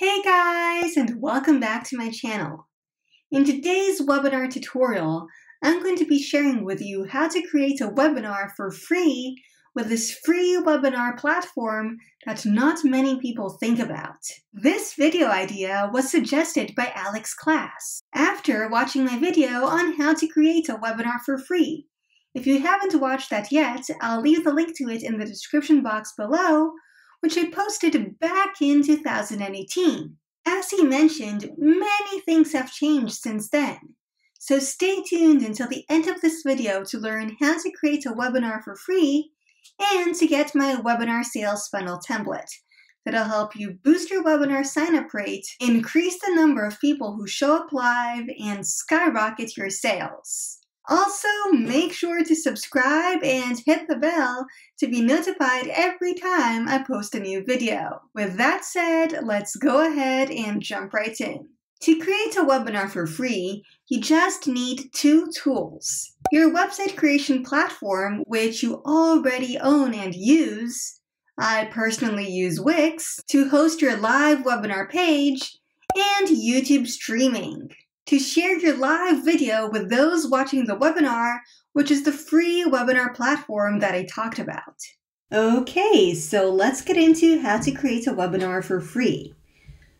Hey guys, and welcome back to my channel. In today's webinar tutorial, I'm going to be sharing with you how to create a webinar for free with this free webinar platform that not many people think about. This video idea was suggested by Alex Class after watching my video on how to create a webinar for free. If you haven't watched that yet, I'll leave the link to it in the description box below which I posted back in 2018. As he mentioned, many things have changed since then. So stay tuned until the end of this video to learn how to create a webinar for free and to get my webinar sales funnel template that'll help you boost your webinar sign-up rate, increase the number of people who show up live, and skyrocket your sales. Also, make sure to subscribe and hit the bell to be notified every time I post a new video. With that said, let's go ahead and jump right in. To create a webinar for free, you just need two tools. Your website creation platform, which you already own and use. I personally use Wix to host your live webinar page and YouTube streaming to share your live video with those watching the webinar, which is the free webinar platform that I talked about. Okay, so let's get into how to create a webinar for free.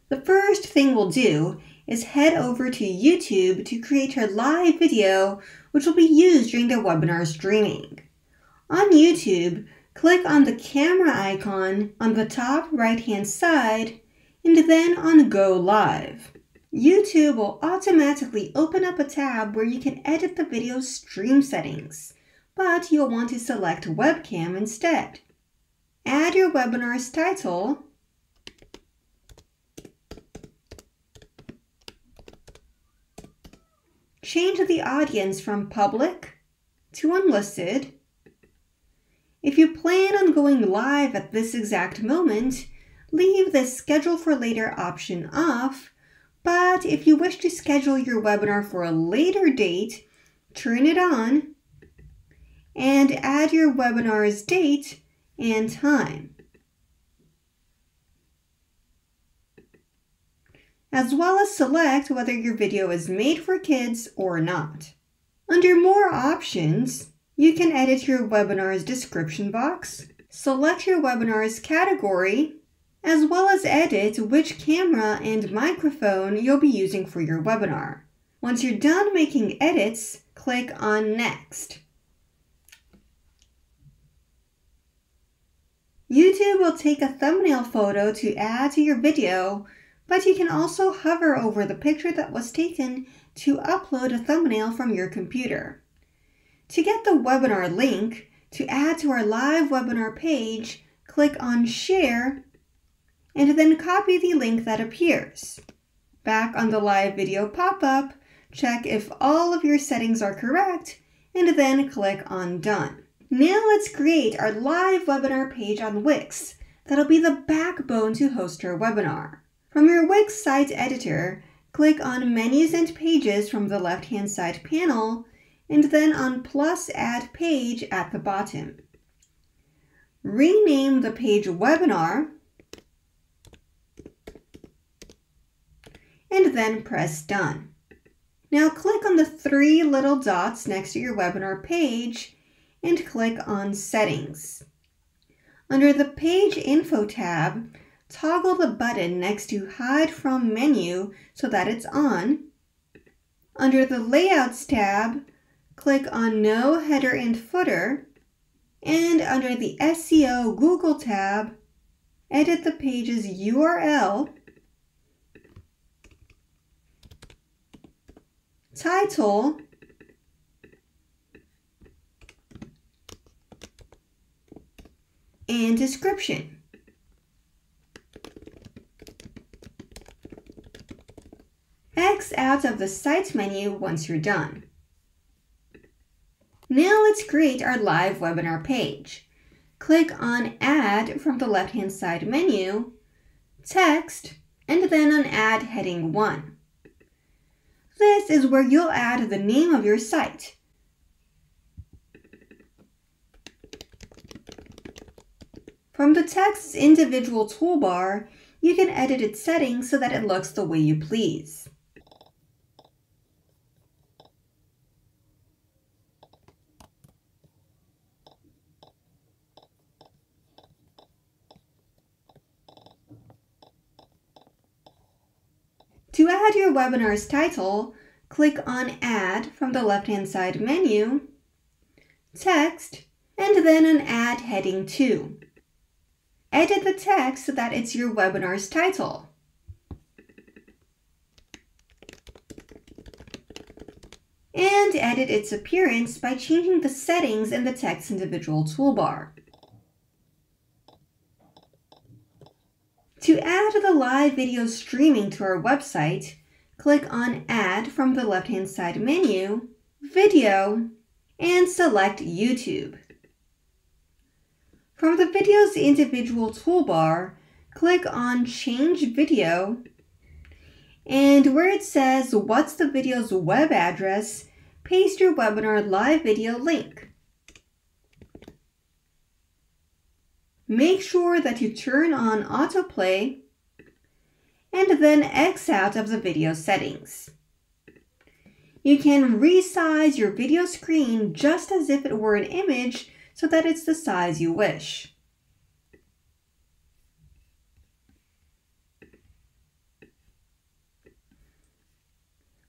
The first thing we'll do is head over to YouTube to create your live video, which will be used during the webinar streaming. On YouTube, click on the camera icon on the top right hand side and then on Go Live. YouTube will automatically open up a tab where you can edit the video's stream settings, but you'll want to select webcam instead. Add your webinar's title, change the audience from public to unlisted. If you plan on going live at this exact moment, leave the schedule for later option off but if you wish to schedule your webinar for a later date, turn it on and add your webinar's date and time. As well as select whether your video is made for kids or not. Under More Options, you can edit your webinar's description box, select your webinar's category, as well as edit which camera and microphone you'll be using for your webinar. Once you're done making edits, click on Next. YouTube will take a thumbnail photo to add to your video, but you can also hover over the picture that was taken to upload a thumbnail from your computer. To get the webinar link to add to our live webinar page, click on Share and then copy the link that appears. Back on the live video pop-up, check if all of your settings are correct, and then click on Done. Now let's create our live webinar page on Wix. That'll be the backbone to host your webinar. From your Wix site editor, click on Menus and Pages from the left-hand side panel, and then on plus Add Page at the bottom. Rename the page Webinar and then press Done. Now click on the three little dots next to your webinar page and click on Settings. Under the Page Info tab, toggle the button next to Hide From menu so that it's on. Under the Layouts tab, click on No Header and Footer, and under the SEO Google tab, edit the page's URL title and description. X out of the Site menu once you're done. Now let's create our live webinar page. Click on Add from the left-hand side menu, Text, and then on Add Heading 1. This is where you'll add the name of your site. From the text's individual toolbar, you can edit its settings so that it looks the way you please. To add your webinar's title, click on Add from the left-hand side menu, Text, and then on Add Heading 2. Edit the text so that it's your webinar's title. And edit its appearance by changing the settings in the text individual toolbar. To add the live video streaming to our website, click on Add from the left-hand side menu, Video, and select YouTube. From the video's individual toolbar, click on Change Video, and where it says What's the video's web address, paste your webinar live video link. Make sure that you turn on autoplay and then X out of the video settings. You can resize your video screen just as if it were an image so that it's the size you wish.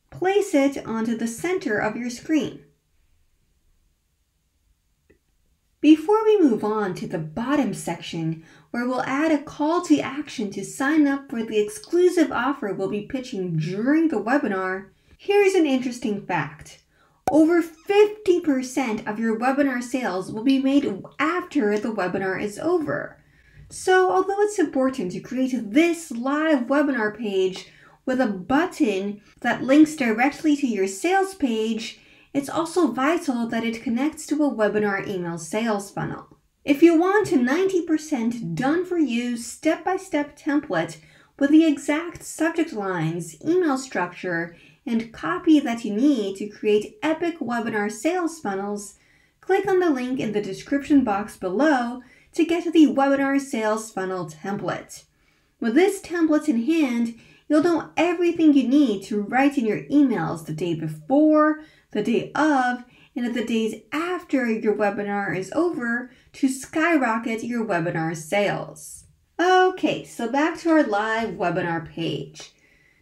Place it onto the center of your screen. Before we move on to the bottom section, where we'll add a call to action to sign up for the exclusive offer we'll be pitching during the webinar, here's an interesting fact. Over 50% of your webinar sales will be made after the webinar is over. So, although it's important to create this live webinar page with a button that links directly to your sales page, it's also vital that it connects to a webinar email sales funnel. If you want a 90% done for you step by step template with the exact subject lines, email structure, and copy that you need to create epic webinar sales funnels, click on the link in the description box below to get the webinar sales funnel template. With this template in hand, you'll know everything you need to write in your emails the day before, the day of, and the days after your webinar is over to skyrocket your webinar sales. Okay, so back to our live webinar page.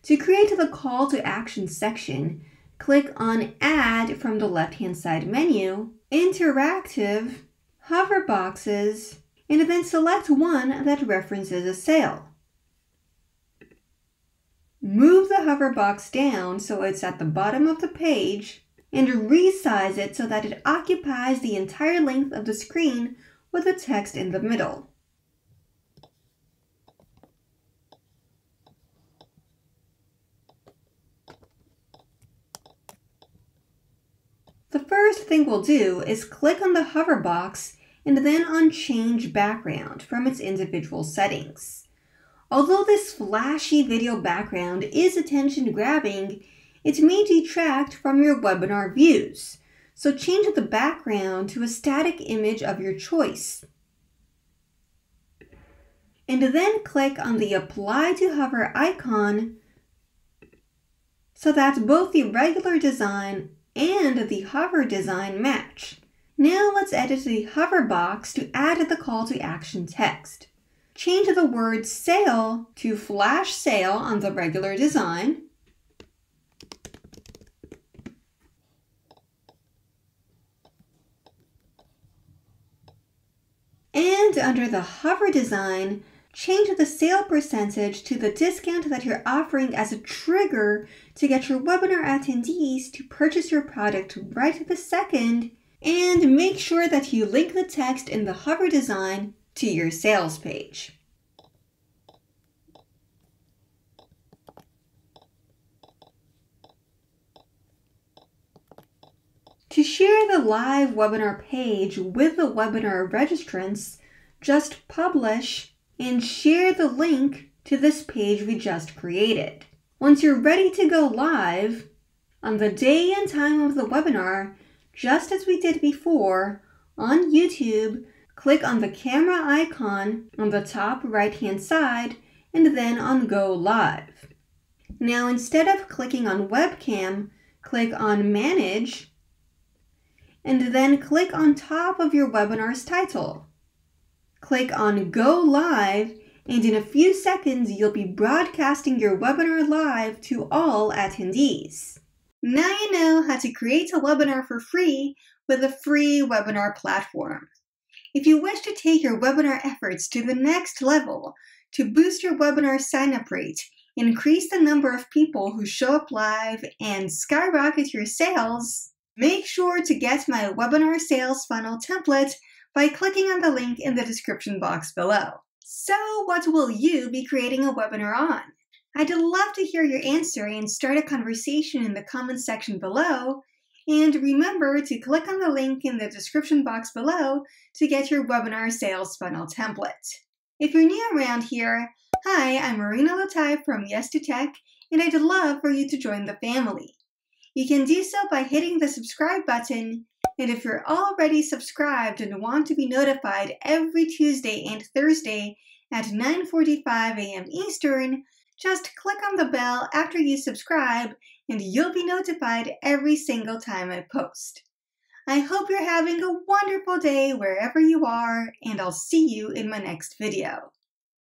To create the call to action section, click on Add from the left-hand side menu, Interactive, Hover Boxes, and then select one that references a sale. Move the hover box down so it's at the bottom of the page and resize it so that it occupies the entire length of the screen with the text in the middle. The first thing we'll do is click on the hover box and then on Change Background from its individual settings. Although this flashy video background is attention grabbing, it may detract from your webinar views, so change the background to a static image of your choice. And then click on the Apply to Hover icon so that both the regular design and the hover design match. Now let's edit the hover box to add the call to action text. Change the word sale to flash sale on the regular design And under the hover design, change the sale percentage to the discount that you're offering as a trigger to get your webinar attendees to purchase your product right this second. And make sure that you link the text in the hover design to your sales page. To share the live webinar page with the webinar registrants, just publish and share the link to this page we just created. Once you're ready to go live, on the day and time of the webinar, just as we did before, on YouTube, click on the camera icon on the top right hand side and then on Go Live. Now instead of clicking on Webcam, click on Manage, and then click on top of your webinar's title. Click on Go Live, and in a few seconds, you'll be broadcasting your webinar live to all attendees. Now you know how to create a webinar for free with a free webinar platform. If you wish to take your webinar efforts to the next level to boost your webinar sign up rate, increase the number of people who show up live, and skyrocket your sales, make sure to get my webinar sales funnel template by clicking on the link in the description box below. So, what will you be creating a webinar on? I'd love to hear your answer and start a conversation in the comments section below. And remember to click on the link in the description box below to get your webinar sales funnel template. If you're new around here, hi, I'm Marina Lotaif from Yes to Tech, and I'd love for you to join the family. You can do so by hitting the subscribe button, and if you're already subscribed and want to be notified every Tuesday and Thursday at 9:45 a.m. Eastern, just click on the bell after you subscribe and you'll be notified every single time I post. I hope you're having a wonderful day wherever you are, and I'll see you in my next video.